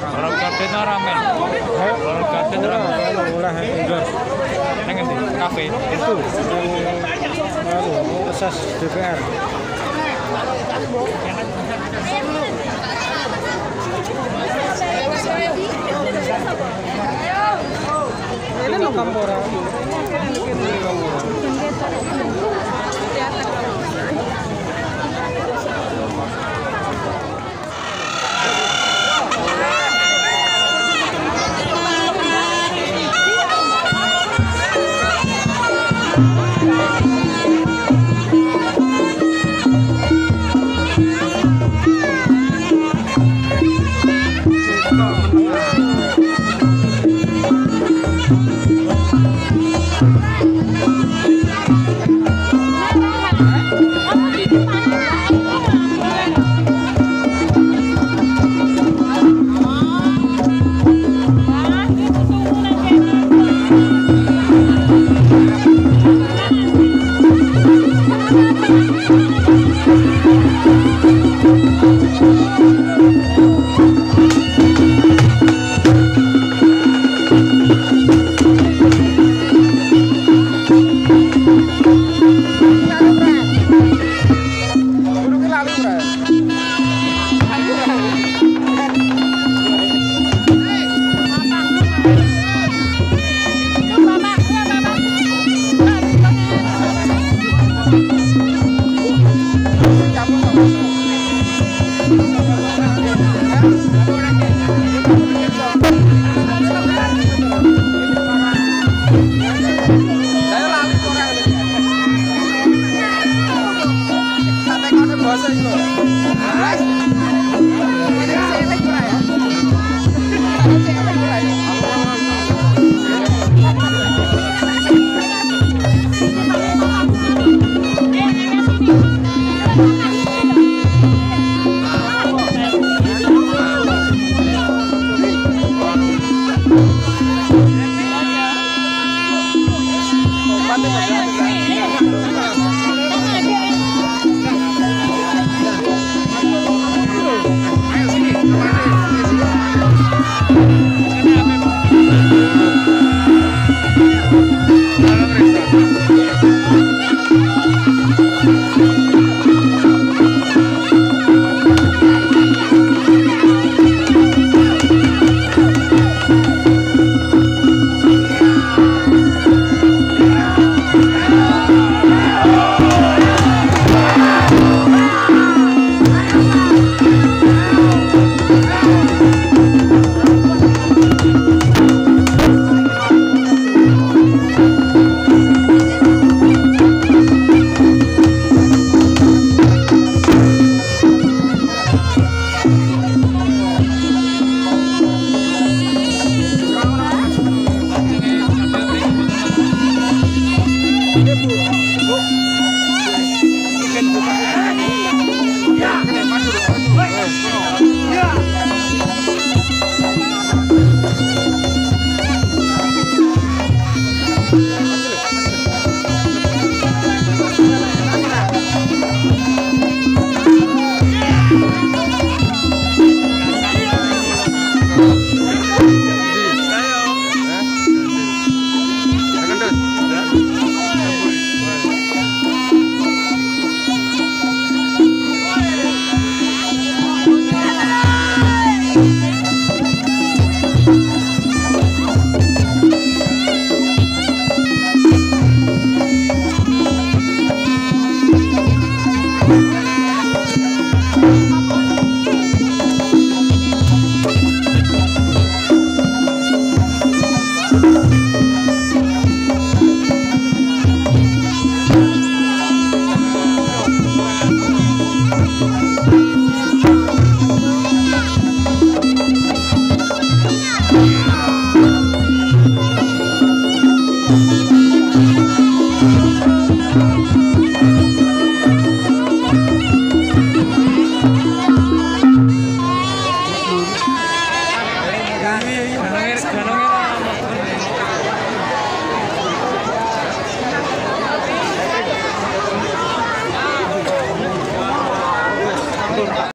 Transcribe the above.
Kalau garden ramen. Kalau garden ramen. Nang endi? Kafe. itu yang asas DPR